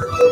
Oh,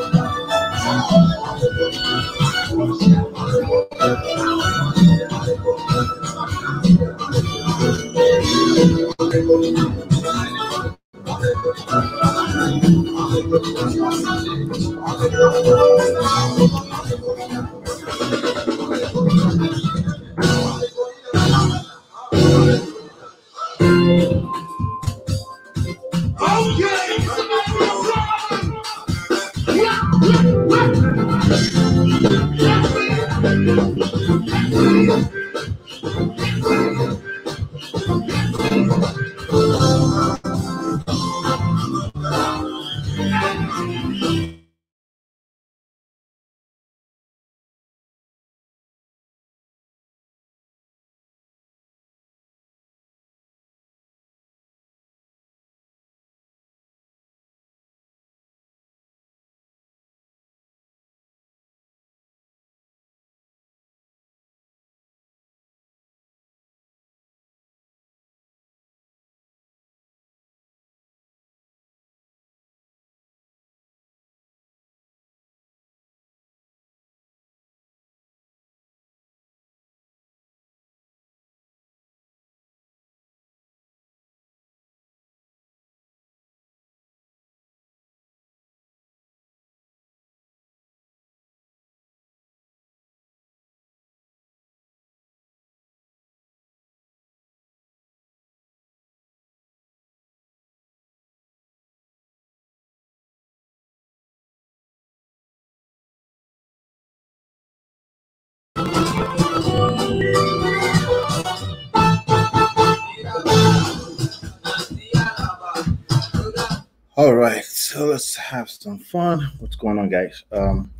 All right, so let's have some fun. What's going on, guys? Um,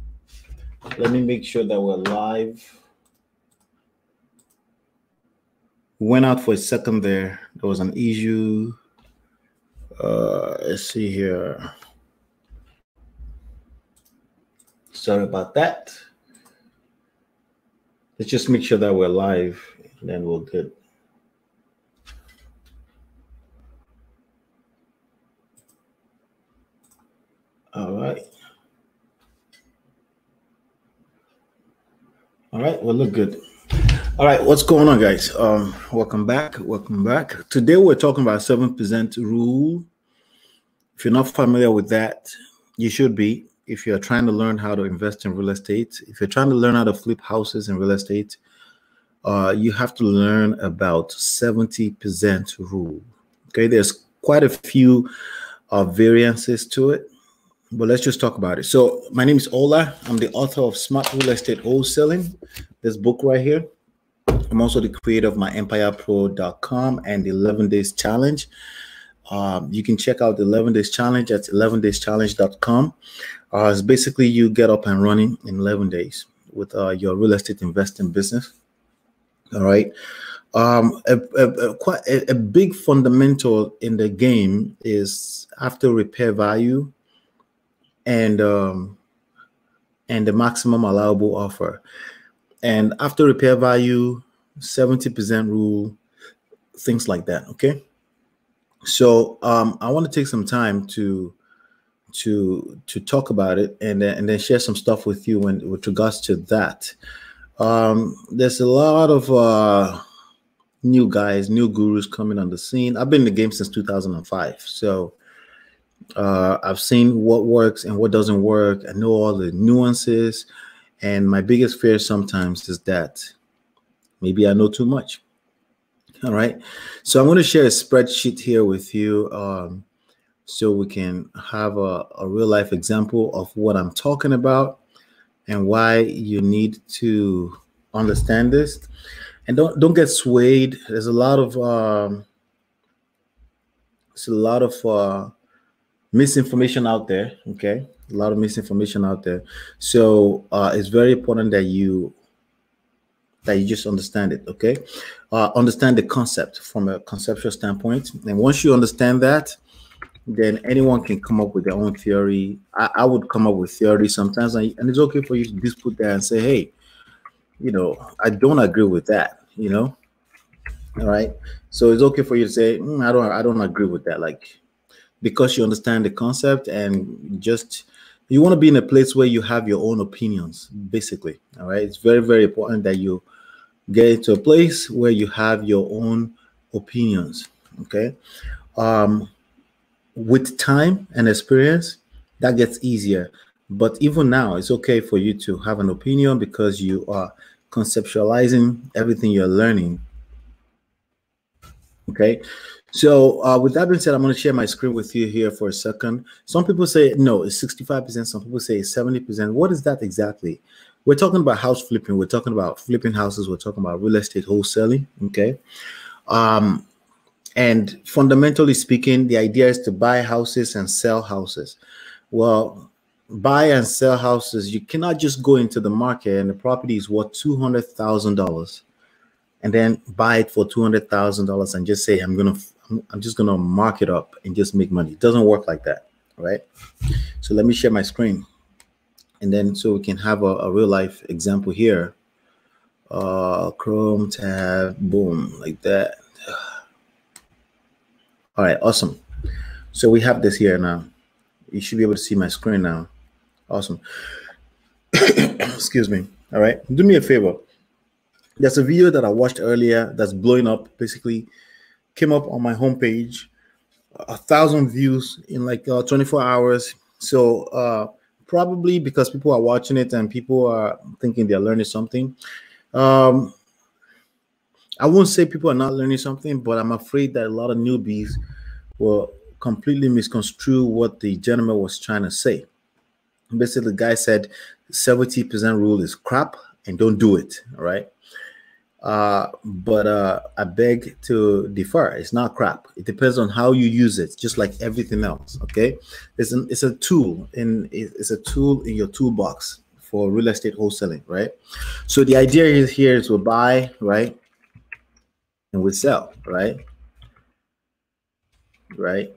let me make sure that we're live. Went out for a second there. There was an issue. Uh, let's see here. Sorry about that. Let's just make sure that we're live, and then we're good. All right. All right, well, look good. All right, what's going on, guys? Um, welcome back. Welcome back. Today we're talking about seven percent rule. If you're not familiar with that, you should be. If you're trying to learn how to invest in real estate, if you're trying to learn how to flip houses in real estate, uh, you have to learn about 70% rule. Okay, there's quite a few uh, variances to it but let's just talk about it. So my name is Ola. I'm the author of Smart Real Estate Wholesaling, this book right here. I'm also the creator of my EmpirePro.com and the 11 Days Challenge. Um, you can check out the 11 Days Challenge at 11dayschallenge.com. Uh, it's basically you get up and running in 11 days with uh, your real estate investing business. All right. Um, a, a, quite a, a big fundamental in the game is after repair value and um, and the maximum allowable offer. And after repair value, 70% rule, things like that. Okay. So um, I want to take some time to to to talk about it and then, and then share some stuff with you when with regards to that. Um, there's a lot of uh, new guys, new gurus coming on the scene. I've been in the game since 2005, so uh, I've seen what works and what doesn't work. I know all the nuances. And my biggest fear sometimes is that maybe I know too much. All right. So I'm going to share a spreadsheet here with you um, so we can have a, a real life example of what I'm talking about and why you need to understand this. And don't don't get swayed. There's a lot of um, there's a lot of uh, misinformation out there okay? A lot of misinformation out there. So uh, it's very important that you that you just understand it okay? Uh, understand the concept from a conceptual standpoint. And once you understand that then anyone can come up with their own theory. I, I would come up with theory sometimes and, and it's okay for you to put there and say hey you know i don't agree with that you know? All right? So it's okay for you to say mm, i don't i don't agree with that like because you understand the concept and just you want to be in a place where you have your own opinions, basically. All right. It's very, very important that you get into a place where you have your own opinions. Okay. Um, with time and experience, that gets easier. But even now, it's okay for you to have an opinion because you are conceptualizing everything you're learning. Okay. So uh, with that being said, I'm going to share my screen with you here for a second. Some people say no, it's 65%. Some people say 70%. What is that exactly? We're talking about house flipping. We're talking about flipping houses. We're talking about real estate wholesaling. Okay. Um, and fundamentally speaking, the idea is to buy houses and sell houses. Well, buy and sell houses, you cannot just go into the market and the property is worth $200,000 and then buy it for $200,000 and just say, I'm going to I'm just gonna mark it up and just make money. It doesn't work like that, right? So let me share my screen, and then so we can have a, a real life example here. Uh, Chrome tab, boom, like that. All right, awesome. So we have this here now. You should be able to see my screen now. Awesome. Excuse me. All right, do me a favor. There's a video that I watched earlier that's blowing up. Basically, came up on my homepage, a thousand views in like uh, 24 hours. So uh, probably because people are watching it and people are thinking they're learning something. Um, I won't say people are not learning something, but I'm afraid that a lot of newbies will completely misconstrue what the gentleman was trying to say. Basically, the guy said 70% rule is crap and don't do it. All right. Uh, but uh, I beg to defer. It's not crap. It depends on how you use it, just like everything else. Okay, it's an, it's a tool in it's a tool in your toolbox for real estate wholesaling, right? So the idea is here is we buy, right, and we sell, right, right.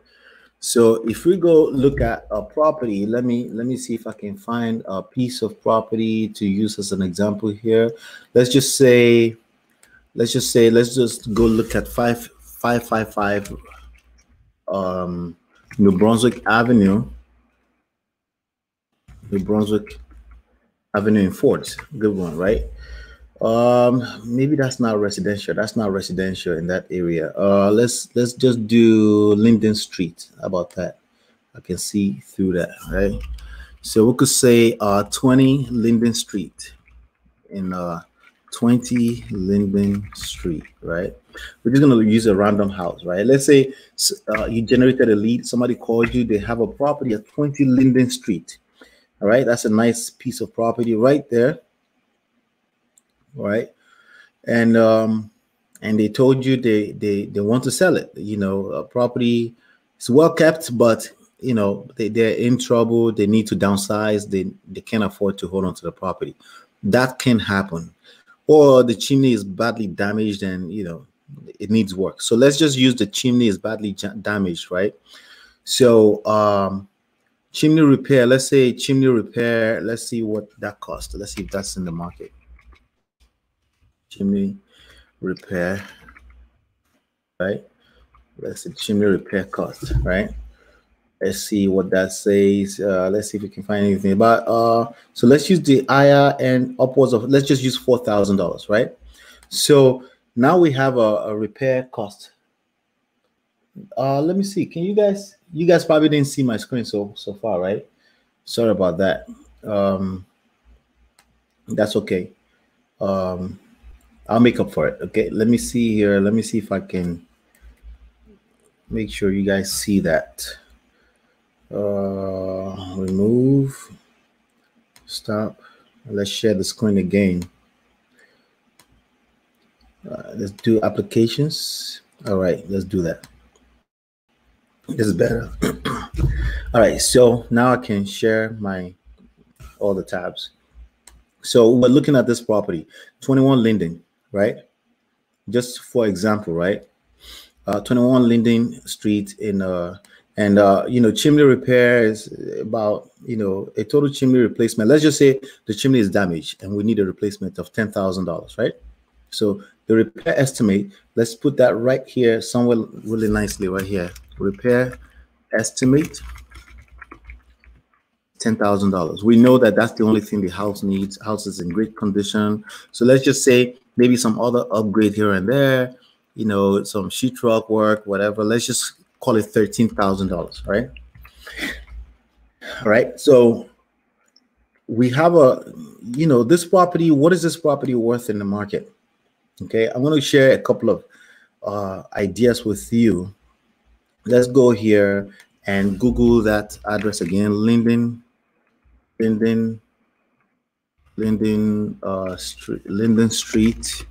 So if we go look at a property, let me let me see if I can find a piece of property to use as an example here. Let's just say let's just say let's just go look at five five five five um New Brunswick Avenue. New Brunswick Avenue in Fort. Good one, right? Um, maybe that's not residential. That's not residential in that area. Uh, let's let's just do Linden Street. How about that? I can see through that, right? So we could say uh 20 Linden Street in uh 20 Linden Street, right? We're just going to use a random house, right? Let's say uh, you generated a lead, somebody called you, they have a property at 20 Linden Street. All right, that's a nice piece of property right there. All right. And um and they told you they they they want to sell it. You know, a property is well kept, but you know, they, they're in trouble, they need to downsize, they they can't afford to hold on to the property. That can happen or the chimney is badly damaged and you know it needs work. So let's just use the chimney is badly damaged right? So um chimney repair let's say chimney repair let's see what that cost. Let's see if that's in the market. Chimney repair right? Let's see chimney repair cost right Let's see what that says. Uh, let's see if we can find anything about. Uh, so let's use the higher and upwards of. Let's just use four thousand dollars, right? So now we have a, a repair cost. Uh, let me see. Can you guys? You guys probably didn't see my screen so so far, right? Sorry about that. Um, that's okay. Um, I'll make up for it. Okay. Let me see here. Let me see if I can make sure you guys see that uh, remove, stop. Let's share the screen again. Uh, let's do applications. All right, let's do that. This is better. all right, so now I can share my all the tabs. So we're looking at this property, 21 Linden, right? Just for example, right? Uh, 21 Linden Street in uh, and uh, you know, chimney repair is about you know a total chimney replacement. Let's just say the chimney is damaged and we need a replacement of ten thousand dollars, right? So the repair estimate, let's put that right here somewhere really nicely right here. Repair estimate $10,000. We know that that's the only thing the house needs. House is in great condition. So let's just say maybe some other upgrade here and there, you know, some sheetrock work, whatever. Let's just call it $13,000, right? All right. So we have a, you know, this property, what is this property worth in the market? Okay. I'm going to share a couple of uh, ideas with you. Let's go here and Google that address again, Linden Linden, Linden, uh, Street, Linden Street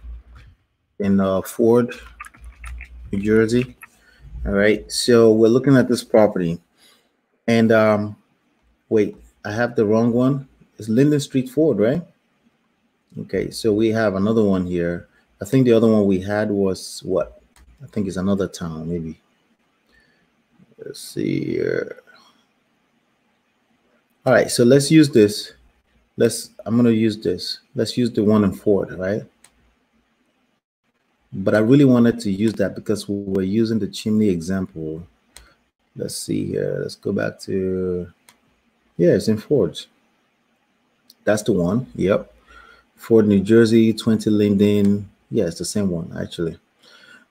in uh, Ford, New Jersey. All right, so we're looking at this property, and um, wait, I have the wrong one. It's Linden Street Ford, right? Okay, so we have another one here. I think the other one we had was what? I think it's another town, maybe. Let's see here. All right, so let's use this. Let's, I'm gonna use this. Let's use the one in Ford, right? But I really wanted to use that because we're using the chimney example. Let's see here. Let's go back to, yeah, it's in Ford. That's the one. Yep. Ford, New Jersey, 20 Linden. Yeah, it's the same one actually.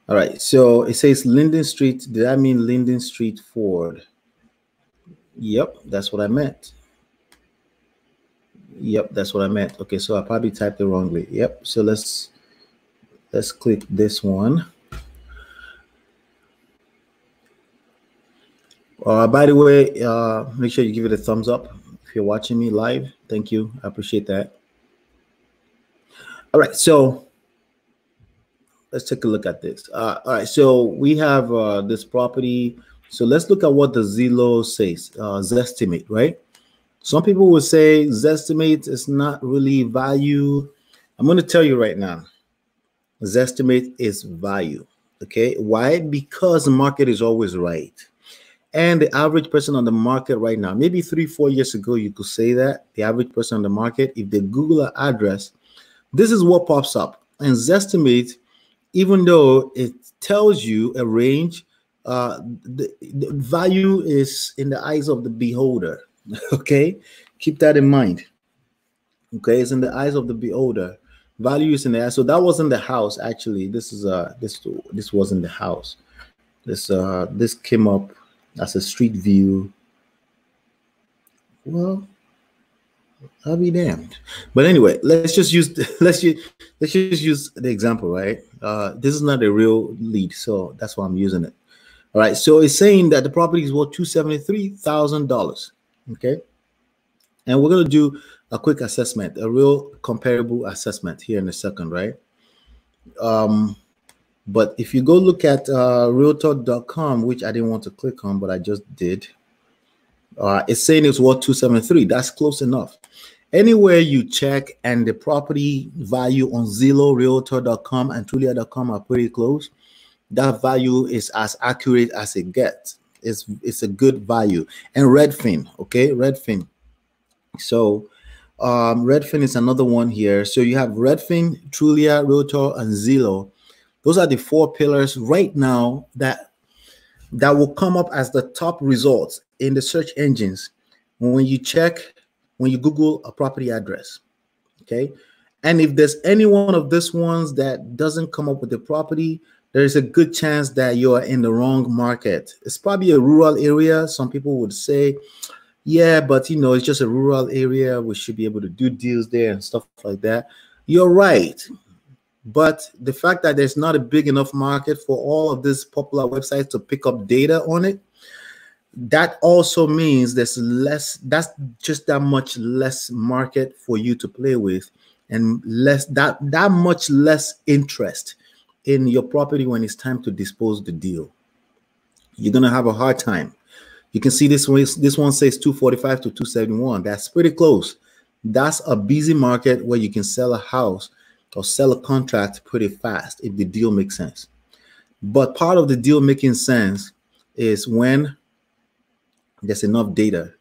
All right. So it says Linden Street. Did I mean Linden Street Ford? Yep, that's what I meant. Yep, that's what I meant. Okay, so I probably typed it wrongly. Yep. So let's let's click this one. Uh, by the way, uh, make sure you give it a thumbs up if you're watching me live. Thank you. I appreciate that. All right, so let's take a look at this. Uh, all right, so we have uh, this property. So let's look at what the Zillow says, uh, Zestimate, right? Some people will say Zestimate is not really value. I'm going to tell you right now, Zestimate is value. Okay. Why? Because the market is always right. And the average person on the market right now, maybe three, four years ago, you could say that the average person on the market, if they Google an address, this is what pops up. And Zestimate, even though it tells you a range, uh, the, the value is in the eyes of the beholder. Okay, keep that in mind. Okay, it's in the eyes of the beholder. Value is in there. So that wasn't the house actually. This is uh this this wasn't the house. This uh this came up as a street view. Well, I'll be damned. But anyway, let's just use let's use let's just use the example, right? Uh, this is not a real lead, so that's why I'm using it. All right, so it's saying that the property is worth two seventy three thousand dollars. Okay. And we're to do a quick assessment, a real comparable assessment here in a second, right? Um, but if you go look at uh, realtor.com, which I didn't want to click on, but I just did, uh, it's saying it's worth 273. That's close enough. Anywhere you check and the property value on Zillow, Realtor.com, and Trulia.com are pretty close, that value is as accurate as it gets it's it's a good value. And Redfin, okay, Redfin. So um, Redfin is another one here. So you have Redfin, Trulia, Realtor, and Zillow. Those are the four pillars right now that that will come up as the top results in the search engines when you check when you Google a property address. Okay. And if there's any one of these ones that doesn't come up with the property, there's a good chance that you are in the wrong market. It's probably a rural area. Some people would say, yeah, but you know, it's just a rural area. We should be able to do deals there and stuff like that. You're right. But the fact that there's not a big enough market for all of these popular websites to pick up data on it, that also means there's less, that's just that much less market for you to play with and less that that much less interest in your property when it's time to dispose the deal. You're gonna have a hard time. You can see this one. This one says 245 to 271. That's pretty close. That's a busy market where you can sell a house or sell a contract pretty fast if the deal makes sense. But part of the deal making sense is when there's enough data,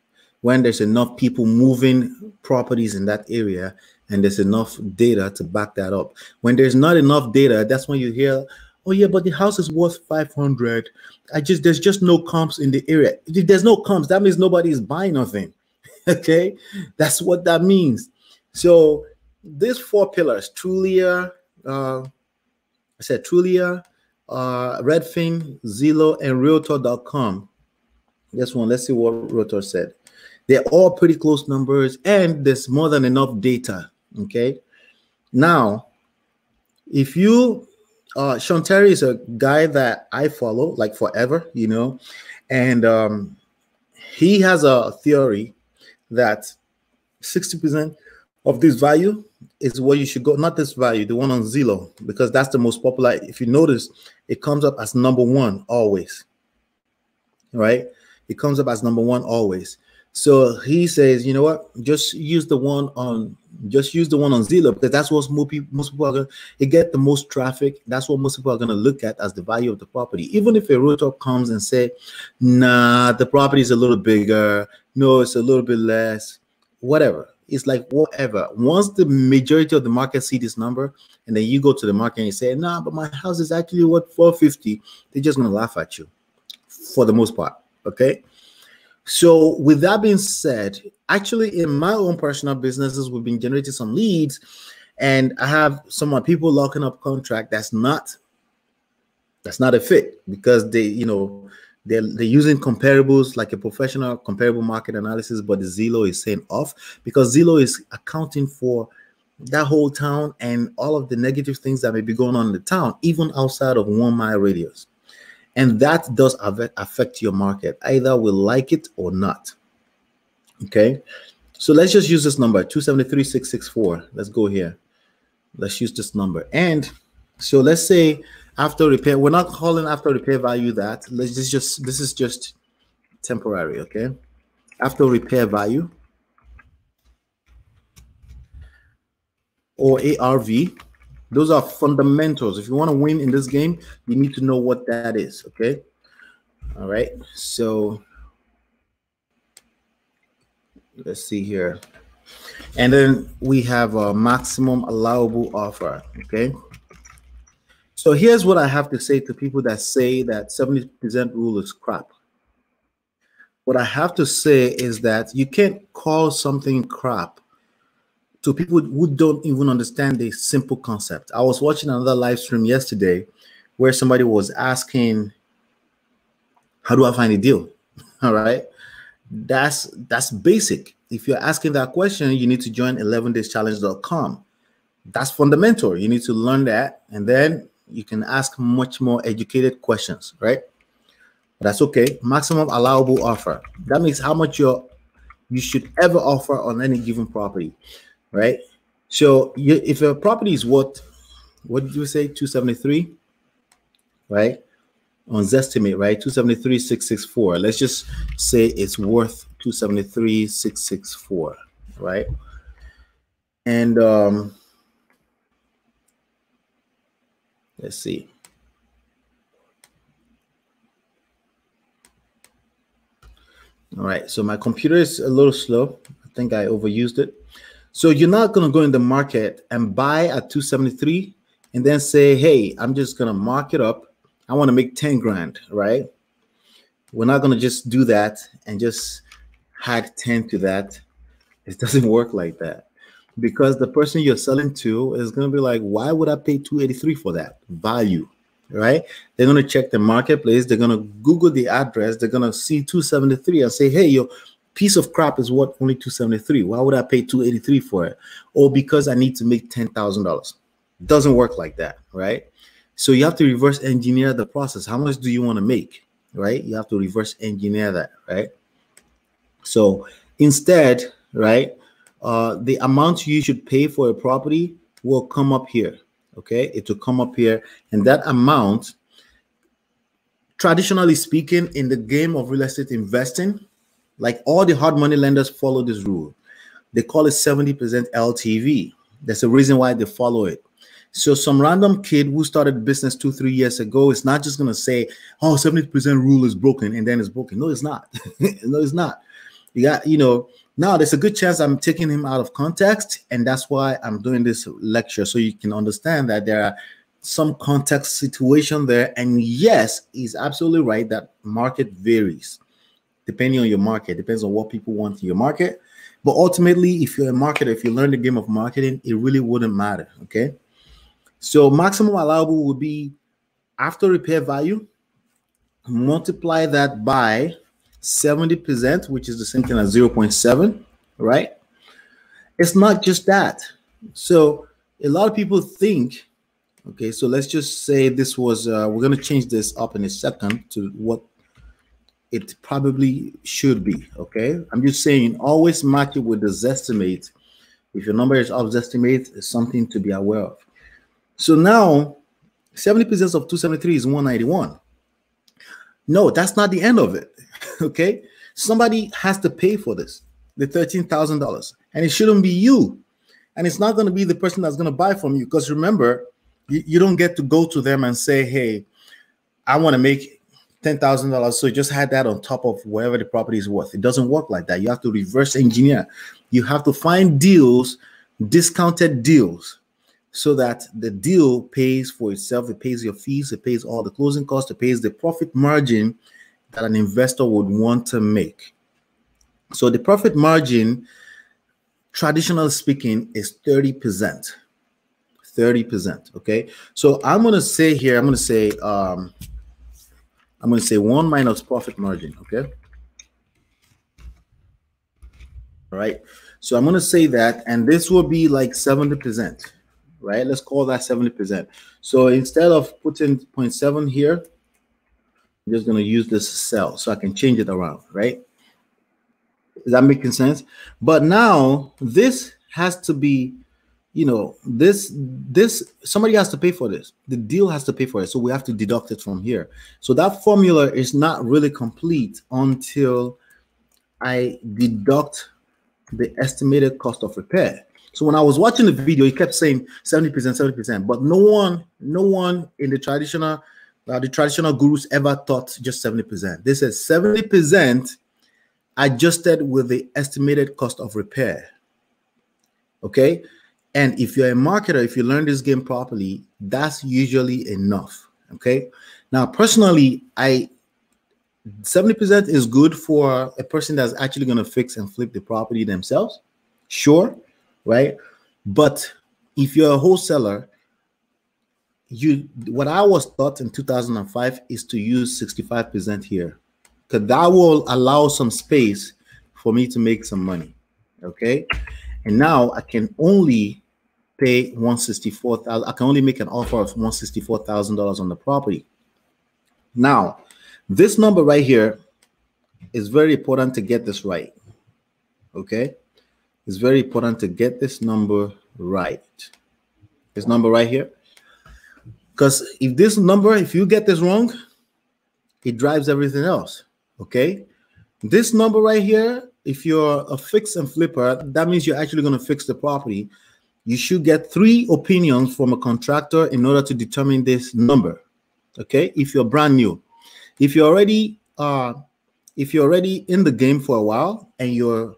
when there's enough people moving properties in that area, and there's enough data to back that up. When there's not enough data, that's when you hear, "Oh yeah, but the house is worth 500." I just there's just no comps in the area. If there's no comps, that means nobody is buying nothing. okay, that's what that means. So these four pillars, Trulia, uh, I said Trulia, uh, Redfin, Zillow, and Realtor.com. This one, let's see what Realtor said. They're all pretty close numbers, and there's more than enough data. Okay. Now, if you uh Sean Terry is a guy that I follow like forever, you know, and um he has a theory that 60% of this value is where you should go, not this value, the one on Zillow, because that's the most popular. If you notice, it comes up as number one always. Right? It comes up as number one always. So he says, you know what? Just use the one on just use the one on Zillow because that's what most people most people are gonna get the most traffic. That's what most people are gonna look at as the value of the property. Even if a realtor comes and say, nah, the property is a little bigger, no, it's a little bit less, whatever. It's like whatever. Once the majority of the market see this number, and then you go to the market and you say, nah, but my house is actually what 450, they're just gonna laugh at you for the most part. Okay. So, with that being said, actually, in my own personal businesses, we've been generating some leads, and I have some of my people locking up contract that's not that's not a fit because they, you know, they're, they're using comparables like a professional comparable market analysis, but the Zillow is saying off because Zillow is accounting for that whole town and all of the negative things that may be going on in the town, even outside of one mile radius. And that does affect your market. Either we like it or not. Okay. So let's just use this number 273,664. Let's go here. Let's use this number. And so let's say after repair, we're not calling after repair value that. Let's just, just this is just temporary. Okay. After repair value or ARV those are fundamentals. If you want to win in this game, you need to know what that is. Okay. All right. So let's see here. And then we have a maximum allowable offer. Okay. So here's what I have to say to people that say that 70% rule is crap. What I have to say is that you can't call something crap to people who don't even understand the simple concept. I was watching another live stream yesterday where somebody was asking, How do I find a deal? All right. That's that's basic. If you're asking that question, you need to join 11dayschallenge.com. That's fundamental. You need to learn that, and then you can ask much more educated questions, right? That's okay. Maximum allowable offer. That means how much you you should ever offer on any given property right? So you, if a property is worth, what did you say, 273, right? On Zestimate, right? 273,664. Let's just say it's worth 273,664, right? And um, let's see. All right, so my computer is a little slow. I think I overused it. So you're not going to go in the market and buy at 273 and then say, hey, I'm just going to mark it up. I want to make 10 grand, right? We're not going to just do that and just add 10 to that. It doesn't work like that because the person you're selling to is going to be like, why would I pay 283 for that value? Right? They're going to check the marketplace. They're going to Google the address. They're going to see 273 and say, hey, yo, piece of crap is what only 273 why would i pay 283 for it or because i need to make $10000 doesn't work like that right so you have to reverse engineer the process how much do you want to make right you have to reverse engineer that right so instead right uh the amount you should pay for a property will come up here okay it will come up here and that amount traditionally speaking in the game of real estate investing like all the hard money lenders follow this rule. They call it 70% LTV. There's a reason why they follow it. So some random kid who started business two, three years ago is not just gonna say, "Oh, 70% rule is broken," and then it's broken. No, it's not. no, it's not. You got, you know, now there's a good chance I'm taking him out of context, and that's why I'm doing this lecture so you can understand that there are some context situation there. And yes, he's absolutely right that market varies depending on your market, depends on what people want in your market. But ultimately, if you're a marketer, if you learn the game of marketing, it really wouldn't matter. Okay. So maximum allowable would be after repair value, multiply that by 70%, which is the same thing as 0.7, right? It's not just that. So a lot of people think, okay, so let's just say this was, uh, we're going to change this up in a second to what it probably should be, okay? I'm just saying always match it with the Zestimate. If your number is off Zestimate, it's something to be aware of. So now 70% of 273 is 191. No, that's not the end of it. okay. Somebody has to pay for this, the $13,000, and it shouldn't be you. And it's not going to be the person that's going to buy from you. Because remember, you, you don't get to go to them and say, hey, I want to make $10,000. So just had that on top of whatever the property is worth. It doesn't work like that. You have to reverse engineer. You have to find deals, discounted deals so that the deal pays for itself. It pays your fees, it pays all the closing costs, it pays the profit margin that an investor would want to make. So the profit margin, traditionally speaking, is 30%. 30%. Okay. So I'm gonna say here, I'm gonna say um I'm gonna say one minus profit margin, okay. All right. So I'm gonna say that, and this will be like 70% right? Let's call that 70%. So instead of putting 0.7 here, I'm just going to use this cell so I can change it around, right? Is that making sense? But now this has to be, you know, this, this, somebody has to pay for this. The deal has to pay for it. So we have to deduct it from here. So that formula is not really complete until I deduct the estimated cost of repair. So when I was watching the video, he kept saying 70%, 70%, but no one, no one in the traditional, uh, the traditional gurus ever thought just 70%. They said 70% adjusted with the estimated cost of repair. Okay. And if you're a marketer, if you learn this game properly, that's usually enough. Okay. Now, personally, I 70% is good for a person that's actually going to fix and flip the property themselves. Sure right? But if you're a wholesaler, you what I was taught in 2005 is to use 65% here because that will allow some space for me to make some money. Okay. And now I can only pay 164,000. I can only make an offer of $164,000 on the property. Now, this number right here is very important to get this right. Okay it's very important to get this number right. This number right here. Because if this number, if you get this wrong, it drives everything else. Okay. This number right here, if you're a fix and flipper, that means you're actually going to fix the property. You should get three opinions from a contractor in order to determine this number. Okay. If you're brand new, if you're already uh if you're already in the game for a while and you're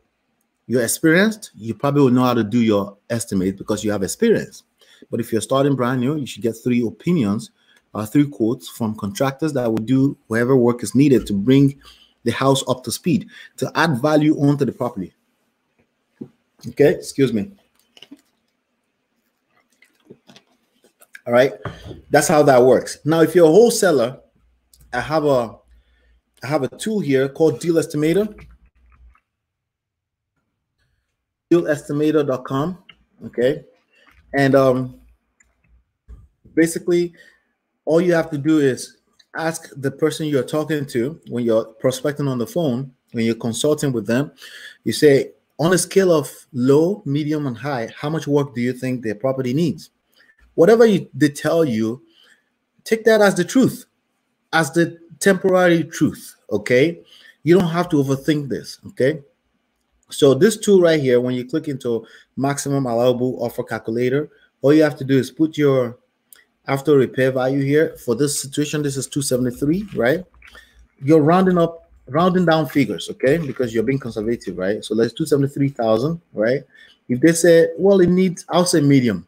you're experienced, you probably will know how to do your estimate because you have experience. But if you're starting brand new, you should get three opinions or uh, three quotes from contractors that will do whatever work is needed to bring the house up to speed, to add value onto the property. Okay, excuse me. All right, that's how that works. Now, if you're a wholesaler, I have a I have a tool here called Deal Estimator dealestimator.com. Okay. And um, basically, all you have to do is ask the person you're talking to when you're prospecting on the phone, when you're consulting with them, you say, on a scale of low, medium, and high, how much work do you think their property needs? Whatever you, they tell you, take that as the truth, as the temporary truth. Okay. You don't have to overthink this. Okay. So this tool right here, when you click into maximum allowable offer calculator, all you have to do is put your after repair value here. For this situation, this is 273, right? You're rounding up, rounding down figures, okay? Because you're being conservative, right? So let's 273,000, right? If they say, well, it needs, I'll say medium.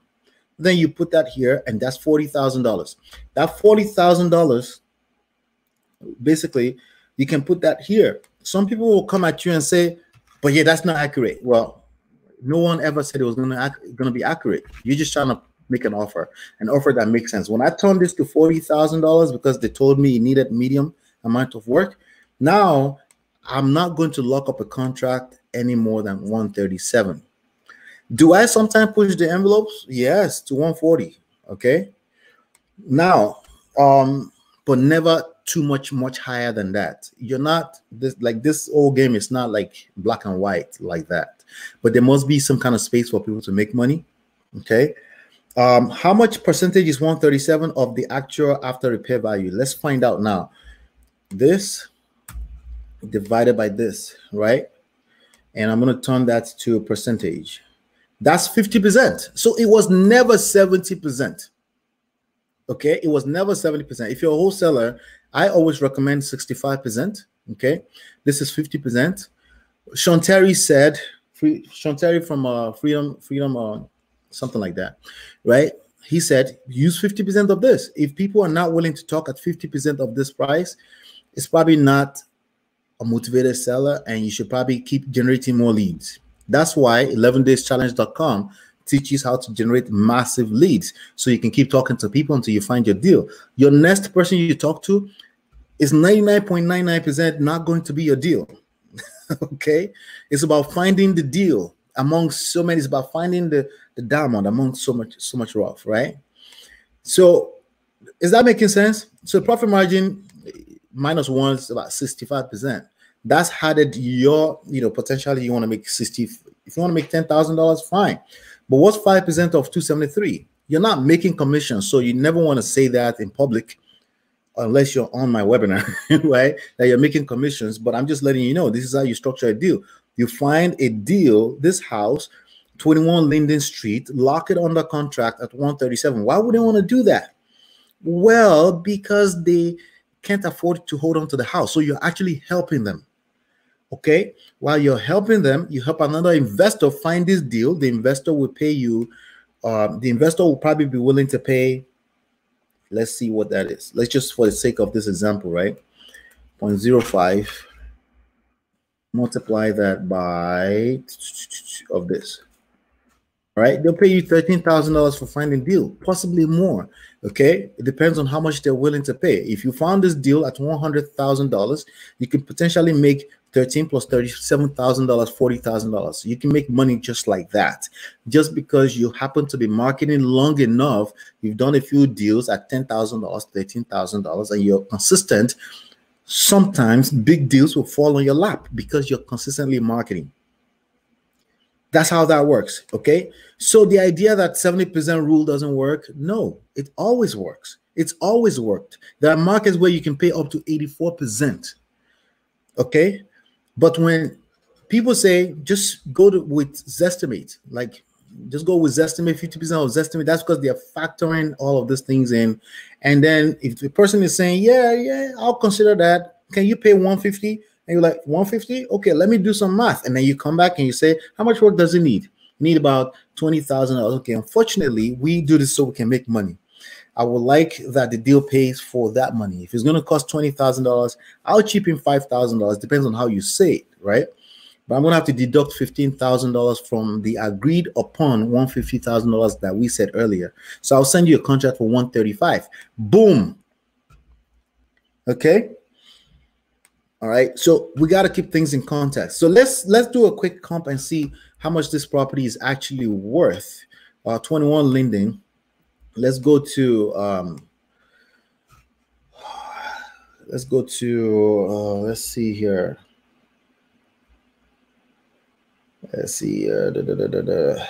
Then you put that here, and that's $40,000. That $40,000, basically, you can put that here. Some people will come at you and say, But yeah, that's not accurate. Well, no one ever said it was gonna gonna be accurate. You're just trying to make an offer, an offer that makes sense. When I turned this to forty thousand dollars because they told me it needed medium amount of work, now I'm not going to lock up a contract any more than 137. Do I sometimes push the envelopes? Yes, to 140. Okay. Now, um, but never too much, much higher than that. You're not this like this old game is not like black and white like that. But there must be some kind of space for people to make money. Okay. Um, how much percentage is 137 of the actual after repair value? Let's find out now. This divided by this, right? And I'm going to turn that to a percentage. That's 50%. So it was never 70%. Okay, it was never 70%. If you're a wholesaler, I always recommend 65%. Okay, this is 50%. Sean Terry said, free, Sean Terry from uh, Freedom, Freedom, uh, something like that, right? He said, use 50% of this. If people are not willing to talk at 50% of this price, it's probably not a motivated seller and you should probably keep generating more leads. That's why 11dayschallenge.com teaches how to generate massive leads so you can keep talking to people until you find your deal. Your next person you talk to is 99.99% not going to be your deal. okay? It's about finding the deal among so many, it's about finding the, the diamond among so much, so much rough, right? So is that making sense? So profit margin minus one is about 65%. That's added your, you know, potentially you want to make 60. If you want to make $10,000, fine. But what's 5% of 273? You're not making commissions. So you never want to say that in public unless you're on my webinar, right? That you're making commissions. But I'm just letting you know this is how you structure a deal. You find a deal, this house, 21 Linden Street, lock it under contract at 137. Why would they want to do that? Well, because they can't afford to hold on to the house. So you're actually helping them. Okay. While you're helping them, you help another investor find this deal. The investor will pay you. Um, the investor will probably be willing to pay. Let's see what that is. Let's just, for the sake of this example, right? 0.05. Multiply that by of this right? They'll pay you $13,000 for finding deal, possibly more. Okay. It depends on how much they're willing to pay. If you found this deal at $100,000, you can potentially make 13 plus $37,000, $40,000. You can make money just like that. Just because you happen to be marketing long enough, you've done a few deals at $10,000, $13,000, and you're consistent. Sometimes big deals will fall on your lap because you're consistently marketing. That's how that works. Okay. So the idea that 70% rule doesn't work, no, it always works. It's always worked. There are markets where you can pay up to 84%. Okay. But when people say just go to with Zestimate, like just go with Zestimate, 50% of Zestimate, that's because they're factoring all of these things in. And then if the person is saying, Yeah, yeah, I'll consider that. Can you pay 150? And you're like, 150? Okay, let me do some math. And then you come back and you say, how much work does it need? Need about $20,000. Okay, unfortunately, we do this so we can make money. I would like that the deal pays for that money. If it's going to cost $20,000, I'll chip in $5,000. Depends on how you say it, right? But I'm going to have to deduct $15,000 from the agreed upon $150,000 that we said earlier. So I'll send you a contract for 135. Boom. Okay. All right. So we got to keep things in context. So let's let's do a quick comp and see how much this property is actually worth. Uh, 21 Linden. Let's go to um, let's go to uh, let's see here. Let's see. Uh, da, da, da,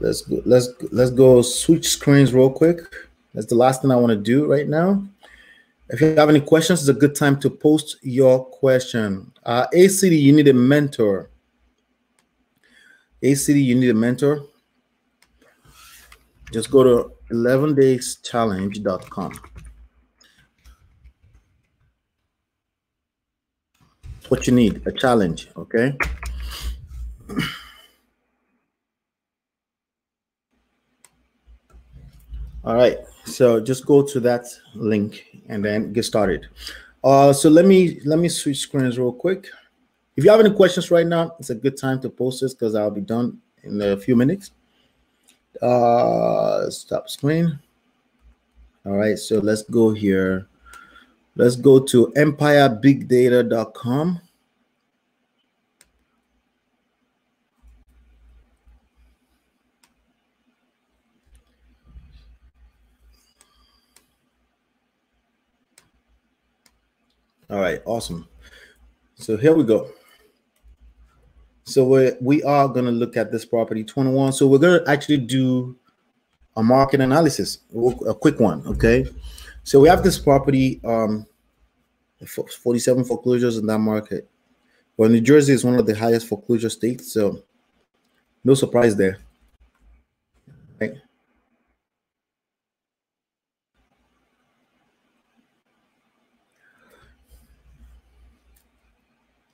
let's go. Let's let's go switch screens real quick. That's the last thing I want to do right now. If you have any questions, it's a good time to post your question. Uh, ACD, you need a mentor. ACD, you need a mentor. Just go to 11dayschallenge.com. What you need, a challenge, okay? All right, so just go to that link and then get started. Uh, so let me let me switch screens real quick. If you have any questions right now, it's a good time to post this because I'll be done in a few minutes. Uh, stop screen. All right, so let's go here. Let's go to empirebigdata.com. All right, awesome. So here we go. So we we are going to look at this property 21. So we're going to actually do a market analysis, a quick one. Okay. So we have this property, um, 47 foreclosures in that market. Well, New Jersey is one of the highest foreclosure states, so no surprise there. Right?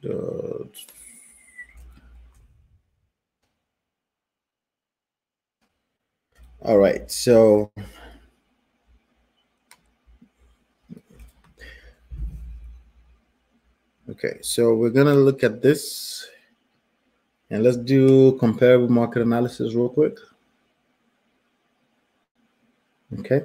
Uh, all right, so okay, so we're gonna look at this and let's do comparable market analysis real quick. Okay,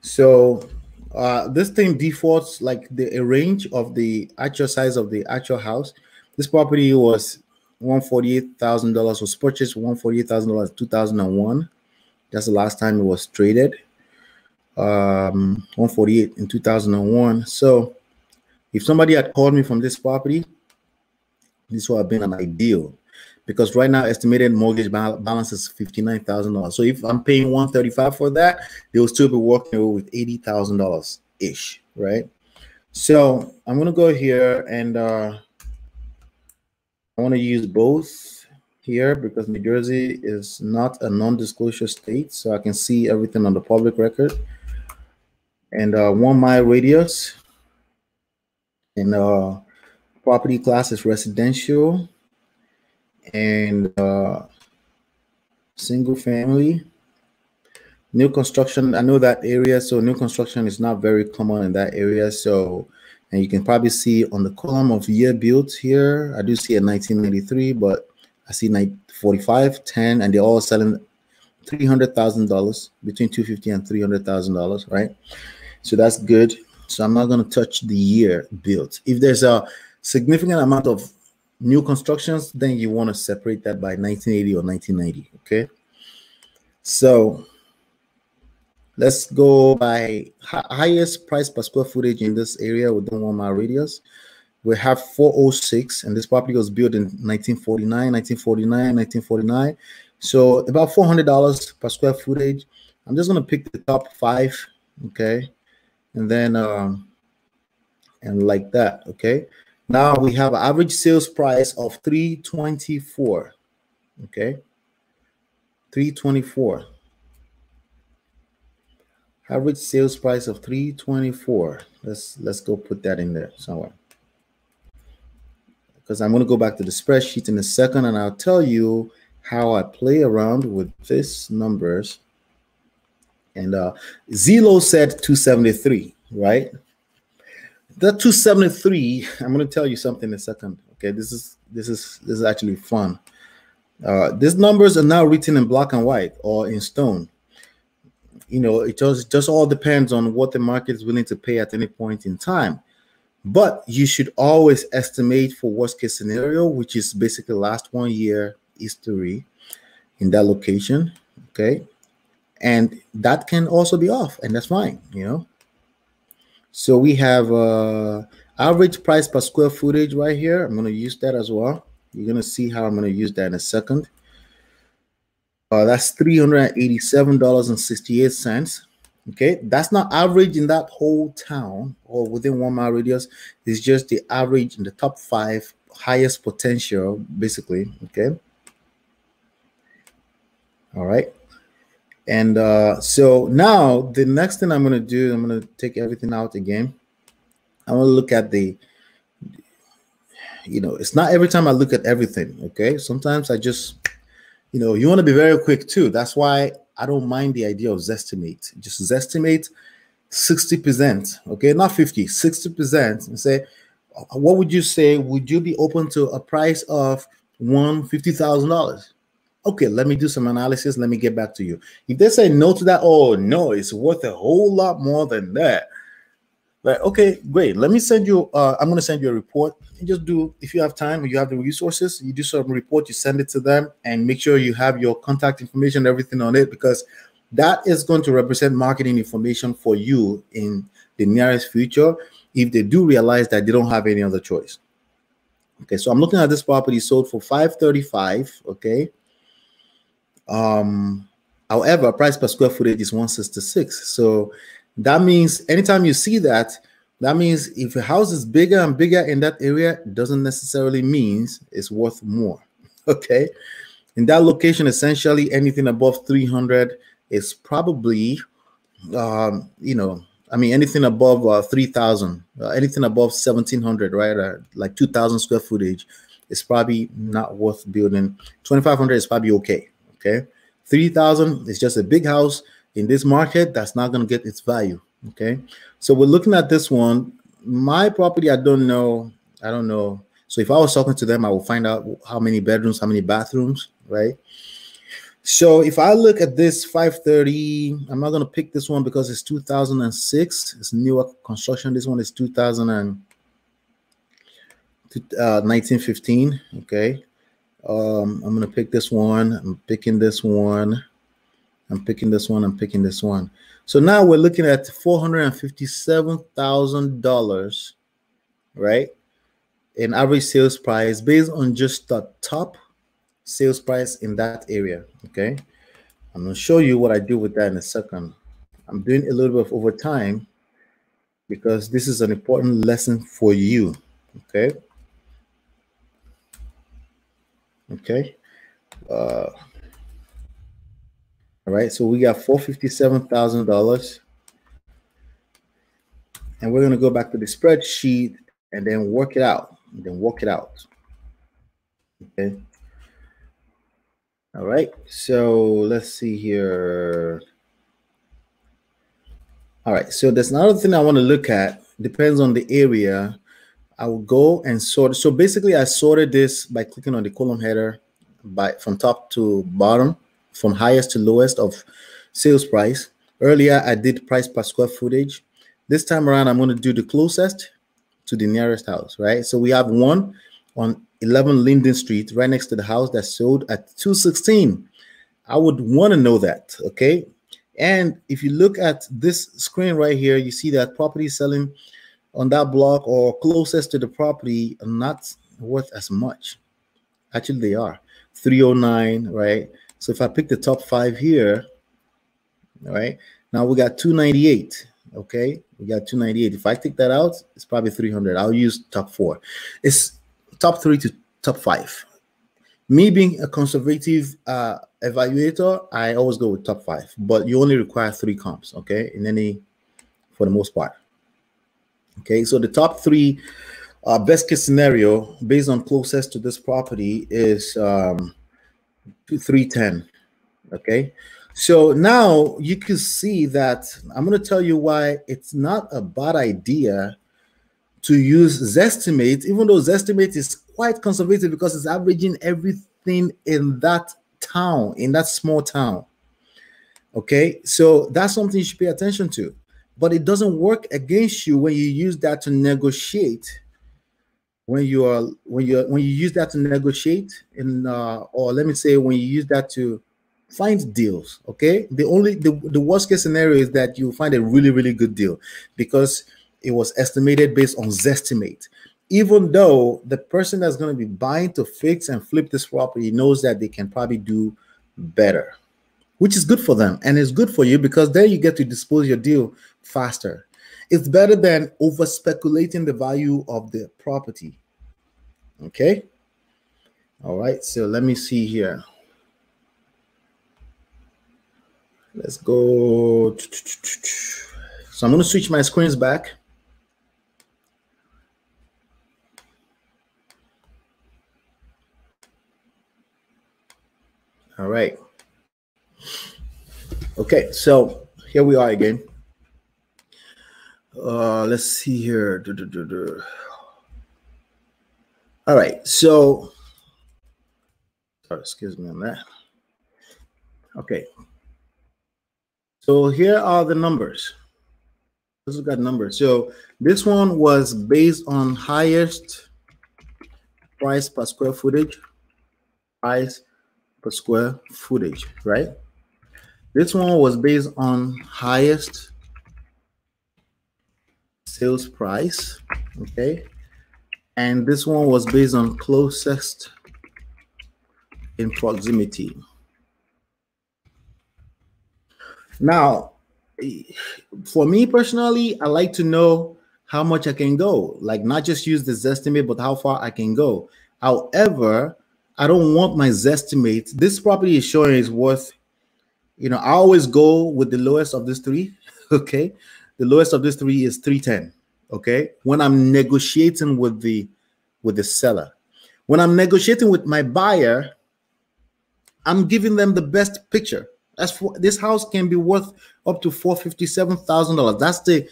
so uh, this thing defaults like the range of the actual size of the actual house. This property was one forty eight thousand dollars was purchased one forty eight thousand dollars two thousand and one. That's the last time it was traded. Um, one forty eight in two thousand and one. So, if somebody had called me from this property, this would have been an ideal because right now estimated mortgage balance is $59,000. So if I'm paying 135 for that, they will still be working with $80,000 ish, right? So I'm going to go here and uh, I want to use both here because New Jersey is not a non-disclosure state. So I can see everything on the public record and uh, one mile radius and uh, property class is residential and uh, single family. New construction, I know that area, so new construction is not very common in that area. So, and you can probably see on the column of year built here, I do see a 1993, but I see 45, 10, and they're all selling $300,000 between 250 and $300,000, right? So that's good. So I'm not going to touch the year built. If there's a significant amount of new constructions, then you want to separate that by 1980 or 1990. Okay. So let's go by highest price per square footage in this area within one mile radius. We have 406, and this property was built in 1949, 1949, 1949. So about $400 per square footage. I'm just going to pick the top five. Okay. And then, um, and like that. Okay. Now we have an average sales price of 324. Okay. 324. Average sales price of 324. Let's let's go put that in there somewhere. Because I'm going to go back to the spreadsheet in a second and I'll tell you how I play around with this numbers. And uh Zillow said 273, right? that 273 i'm going to tell you something in a second okay this is this is this is actually fun uh these numbers are now written in black and white or in stone you know it just just all depends on what the market is willing to pay at any point in time but you should always estimate for worst case scenario which is basically last one year history in that location okay and that can also be off and that's fine you know so we have uh, average price per square footage right here. I'm going to use that as well. You're going to see how I'm going to use that in a second. Uh, that's $387.68. Okay, that's not average in that whole town or within one mile radius. It's just the average in the top five highest potential, basically. Okay. All right. And uh, so now the next thing I'm going to do, I'm going to take everything out again. I want to look at the, you know, it's not every time I look at everything. Okay. Sometimes I just, you know, you want to be very quick too. That's why I don't mind the idea of Zestimate. Just Zestimate 60%. Okay. Not 50, 60% and say, what would you say? Would you be open to a price of one fifty thousand dollars? Okay, let me do some analysis. Let me get back to you. If they say no to that, oh no, it's worth a whole lot more than that. Like, okay, great. Let me send you. Uh, I'm going to send you a report. Just do if you have time, you have the resources, you do some report, you send it to them, and make sure you have your contact information, everything on it, because that is going to represent marketing information for you in the nearest future if they do realize that they don't have any other choice. Okay, so I'm looking at this property sold for 535. Okay. Um, however, price per square footage is 166. So that means anytime you see that, that means if a house is bigger and bigger in that area, doesn't necessarily means it's worth more. Okay. In that location, essentially anything above 300 is probably, um, you know, I mean, anything above uh, 3,000, uh, anything above 1,700, right? Uh, like 2,000 square footage is probably not worth building. 2,500 is probably okay. Okay. 3,000 is just a big house in this market that's not going to get its value. Okay. So we're looking at this one. My property, I don't know. I don't know. So if I was talking to them, I will find out how many bedrooms, how many bathrooms, right? So if I look at this 530, I'm not going to pick this one because it's 2006. It's newer construction. This one is 2000 and uh, 1915. Okay. Um, I'm going to pick this one. I'm picking this one. I'm picking this one. I'm picking this one. So now we're looking at $457,000, right? In average sales price based on just the top sales price in that area. Okay. I'm going to show you what I do with that in a second. I'm doing a little bit of overtime because this is an important lesson for you. Okay. Okay. Uh, all right. So we got $457,000. And we're going to go back to the spreadsheet and then work it out. And then work it out. Okay. All right, so let's see here. All right, so there's another thing I want to look at. Depends on the area. I will go and sort. So basically, I sorted this by clicking on the column header by from top to bottom, from highest to lowest of sales price. Earlier, I did price per square footage. This time around, I'm going to do the closest to the nearest house, right? So we have one on 11 Linden Street, right next to the house that sold at 216. I would want to know that, okay? And if you look at this screen right here, you see that property selling on that block or closest to the property are not worth as much. Actually, they are 309, right? So if I pick the top five here, all right, now we got 298. Okay, we got 298. If I take that out, it's probably 300. I'll use top four. It's top three to top five. Me being a conservative uh, evaluator, I always go with top five, but you only require three comps, okay, in any, for the most part. Okay, so the top three uh, best case scenario based on closest to this property is um, 310. Okay, so now you can see that I'm going to tell you why it's not a bad idea to use Zestimate, even though Zestimate is quite conservative because it's averaging everything in that town, in that small town. Okay, so that's something you should pay attention to. But it doesn't work against you when you use that to negotiate. When you are when you when you use that to negotiate, in uh, or let me say when you use that to find deals. Okay, the only the, the worst case scenario is that you find a really really good deal because it was estimated based on Zestimate. Even though the person that's going to be buying to fix and flip this property knows that they can probably do better, which is good for them. And it's good for you because then you get to dispose your deal faster. It's better than over speculating the value of the property. Okay. All right. So let me see here. Let's go. So I'm going to switch my screens back. All right. Okay, so here we are again. Uh, let's see here. All right, so sorry, excuse me on that. Okay, so here are the numbers. This has got numbers. So this one was based on highest price per square footage, price per square footage, right? This one was based on highest sales price, okay? And this one was based on closest in proximity. Now, for me personally, I like to know how much I can go. Like not just use the Zestimate, but how far I can go. However, I don't want my Zestimate. This property is showing is worth, you know, I always go with the lowest of these three. Okay. The lowest of these three is 310. Okay. When I'm negotiating with the with the seller. When I'm negotiating with my buyer, I'm giving them the best picture. That's for, this house can be worth up to four fifty seven thousand dollars. That's the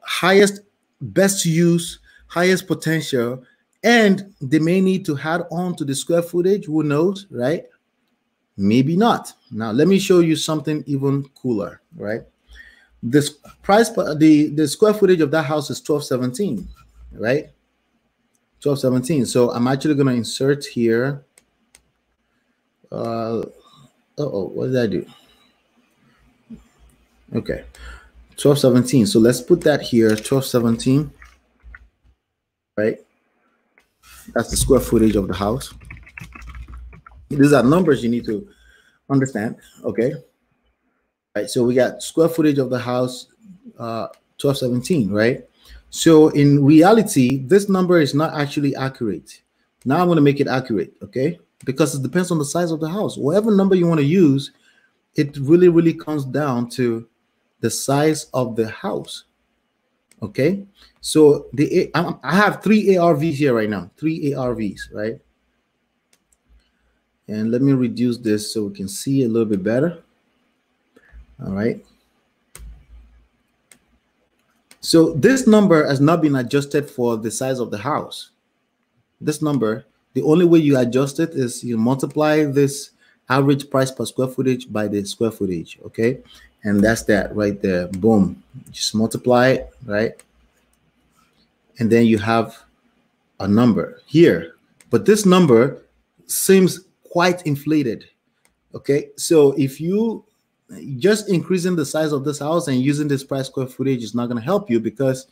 highest, best use, highest potential, and they may need to add on to the square footage. Who knows, right? Maybe not. Now let me show you something even cooler, right? This price, the the square footage of that house is twelve seventeen, right? Twelve seventeen. So I'm actually going to insert here. Uh, oh, what did I do? Okay. 1217. So let's put that here, 1217. Right? That's the square footage of the house. These are numbers you need to understand. Okay. Right. So we got square footage of the house, uh, 1217, right? So in reality, this number is not actually accurate. Now I'm going to make it accurate, okay? Because it depends on the size of the house. Whatever number you want to use, it really, really comes down to the size of the house. Okay, so the I have three ARVs here right now, three ARVs, right? And let me reduce this so we can see a little bit better. All right. So this number has not been adjusted for the size of the house. This number, the only way you adjust it is you multiply this average price per square footage by the square footage, okay? and that's that right there boom just multiply it right and then you have a number here but this number seems quite inflated okay so if you just increasing the size of this house and using this price square footage is not going to help you because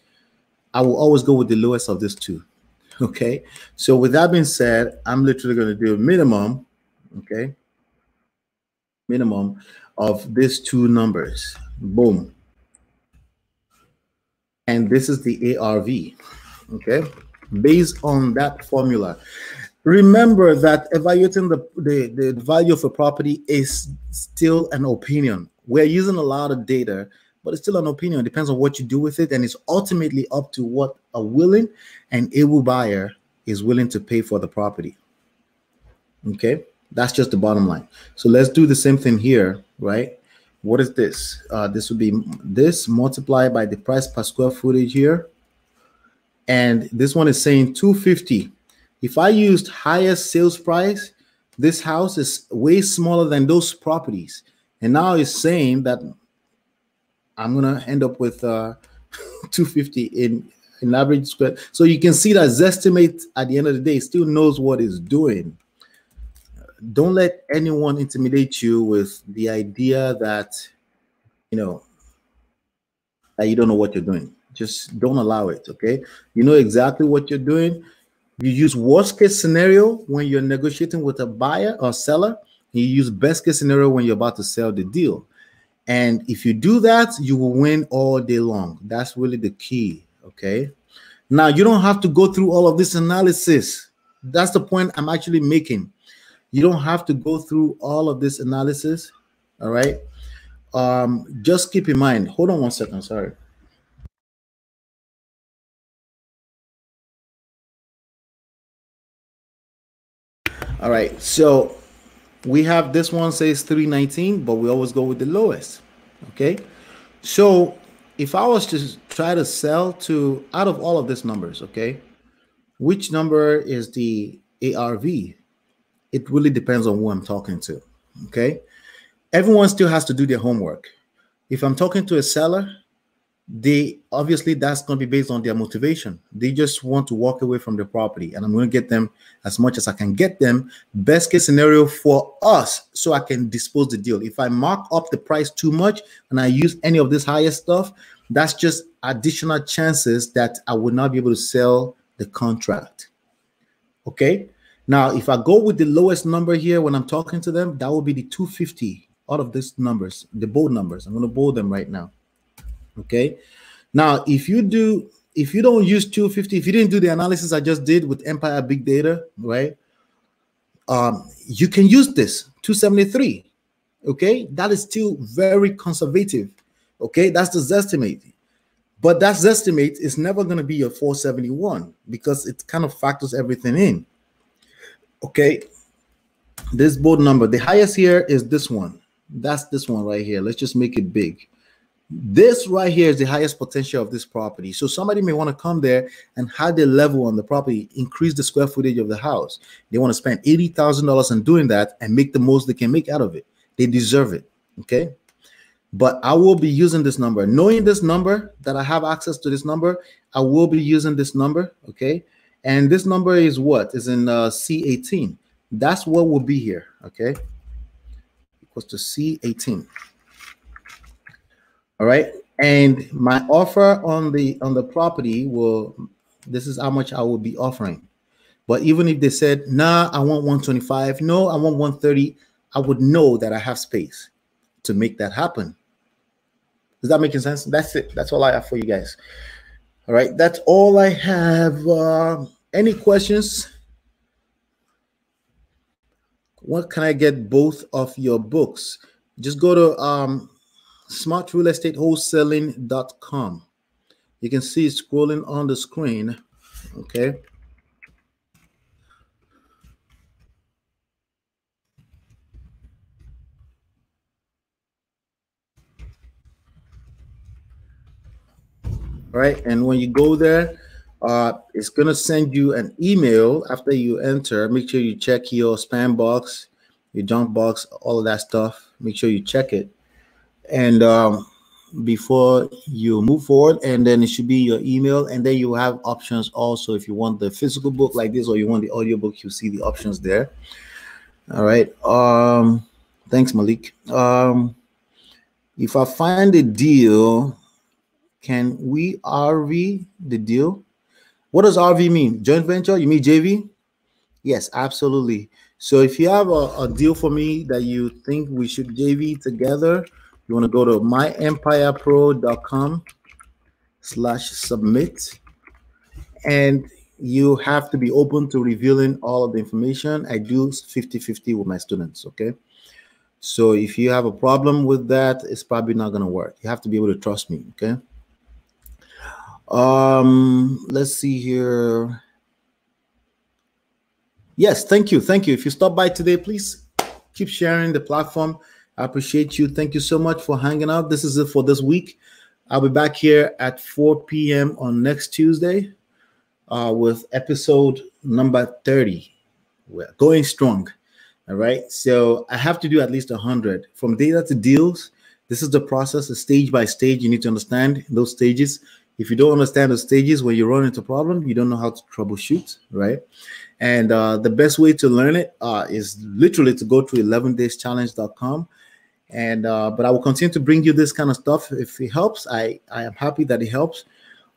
i will always go with the lowest of these two okay so with that being said i'm literally going to do a minimum okay minimum of these two numbers. Boom. And this is the ARV. Okay. Based on that formula. Remember that evaluating the, the, the value of a property is still an opinion. We're using a lot of data, but it's still an opinion. It depends on what you do with it. And it's ultimately up to what a willing and able buyer is willing to pay for the property. Okay. That's just the bottom line. So let's do the same thing here, right? What is this? Uh, this would be this multiplied by the price per square footage here. And this one is saying 250. If I used highest sales price, this house is way smaller than those properties. And now it's saying that I'm gonna end up with uh, 250 in in average square. So you can see that Zestimate at the end of the day still knows what it's doing don't let anyone intimidate you with the idea that you know that you don't know what you're doing just don't allow it okay you know exactly what you're doing you use worst case scenario when you're negotiating with a buyer or seller you use best case scenario when you're about to sell the deal and if you do that you will win all day long that's really the key okay now you don't have to go through all of this analysis that's the point i'm actually making you don't have to go through all of this analysis. All right. Um, just keep in mind, hold on one second. Sorry. All right. So we have this one says 319, but we always go with the lowest. Okay. So if I was to try to sell to out of all of these numbers, okay, which number is the ARV? It really depends on who I'm talking to. Okay. Everyone still has to do their homework. If I'm talking to a seller, they obviously that's going to be based on their motivation. They just want to walk away from the property, and I'm going to get them as much as I can get them. Best case scenario for us, so I can dispose the deal. If I mark up the price too much and I use any of this higher stuff, that's just additional chances that I will not be able to sell the contract. Okay. Now, if I go with the lowest number here when I'm talking to them, that will be the 250 out of these numbers, the bold numbers. I'm going to bold them right now. Okay. Now, if you do, if you don't use 250, if you didn't do the analysis I just did with Empire Big Data, right? Um, you can use this 273. Okay, that is still very conservative. Okay, that's the estimate. But that estimate is never going to be a 471 because it kind of factors everything in. Okay, this board number, the highest here is this one. That's this one right here. Let's just make it big. This right here is the highest potential of this property. So somebody may want to come there and have the level on the property, increase the square footage of the house. They want to spend $80,000 on doing that and make the most they can make out of it. They deserve it. Okay. But I will be using this number. Knowing this number, that I have access to this number, I will be using this number. Okay. And this number is what? Is in uh, C18. That's what will be here. Okay. Equals to C18 all right? And my offer on the on the property will this is how much i will be offering. But even if they said nah i want 125 no i want 130 i would know that i have space to make that happen. Is that making sense? That's it. That's all i have for you guys. All right? That's all i have. Uh, any questions? What can i get both of your books? Just go to um smartrealestateWholesaling.com. You can see scrolling on the screen. Okay. All right. And when you go there, uh, it's going to send you an email after you enter. Make sure you check your spam box, your junk box, all of that stuff. Make sure you check it and um, before you move forward and then it should be your email and then you have options also if you want the physical book like this or you want the audio book you see the options there. All right um thanks malik. Um if i find a deal can we rv the deal? What does rv mean? Joint venture? You mean jv yes absolutely. So if you have a, a deal for me that you think we should jv together you want to go to myempirepro.com slash submit and you have to be open to revealing all of the information. I do 50 50 with my students okay? So if you have a problem with that it's probably not going to work. You have to be able to trust me okay? Um let's see here. Yes thank you thank you. If you stop by today please keep sharing the platform I appreciate you. Thank you so much for hanging out. This is it for this week. I'll be back here at 4 p.m. on next Tuesday uh, with episode number 30. We're going strong. All right. So I have to do at least 100 from data to deals. This is the process, a stage by stage. You need to understand those stages. If you don't understand the stages when you run into a problem, you don't know how to troubleshoot, right? And uh, the best way to learn it uh, is literally to go to 11dayschallenge.com and uh, but I will continue to bring you this kind of stuff if it helps. I I am happy that it helps.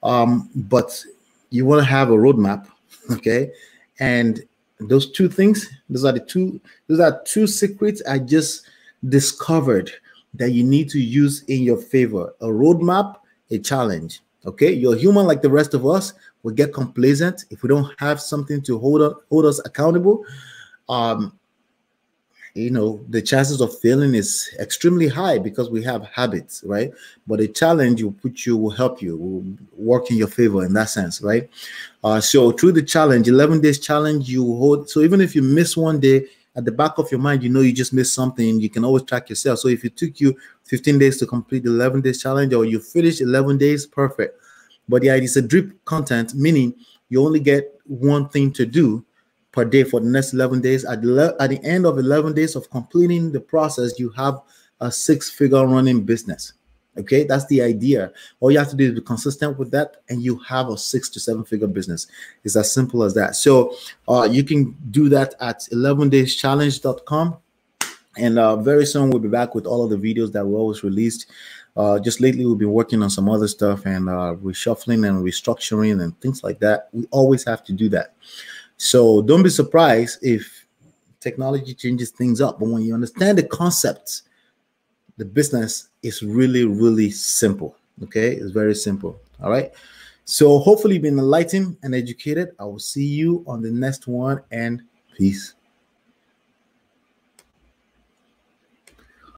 Um, but you want to have a roadmap, okay? And those two things, those are the two, those are two secrets I just discovered that you need to use in your favor. A roadmap, a challenge. Okay, you're human like the rest of us. We get complacent if we don't have something to hold hold us accountable. Um, you know the chances of failing is extremely high because we have habits right? But a challenge will put you will help you will work in your favor in that sense right? Uh, so through the challenge 11 days challenge you hold so even if you miss one day at the back of your mind you know you just missed something you can always track yourself. So if it took you 15 days to complete the 11 days challenge or you finish 11 days perfect. But yeah it's a drip content meaning you only get one thing to do per day for the next 11 days. At the, at the end of 11 days of completing the process, you have a six figure running business. Okay, that's the idea. All you have to do is be consistent with that, and you have a six to seven figure business. It's as simple as that. So uh, you can do that at 11dayschallenge.com. And uh, very soon we'll be back with all of the videos that we always released. Uh, just lately, we've been working on some other stuff and uh, reshuffling and restructuring and things like that. We always have to do that. So don't be surprised if technology changes things up. But when you understand the concepts, the business is really, really simple. Okay, it's very simple. All right. So hopefully, you've been enlightened and educated. I will see you on the next one and peace.